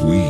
we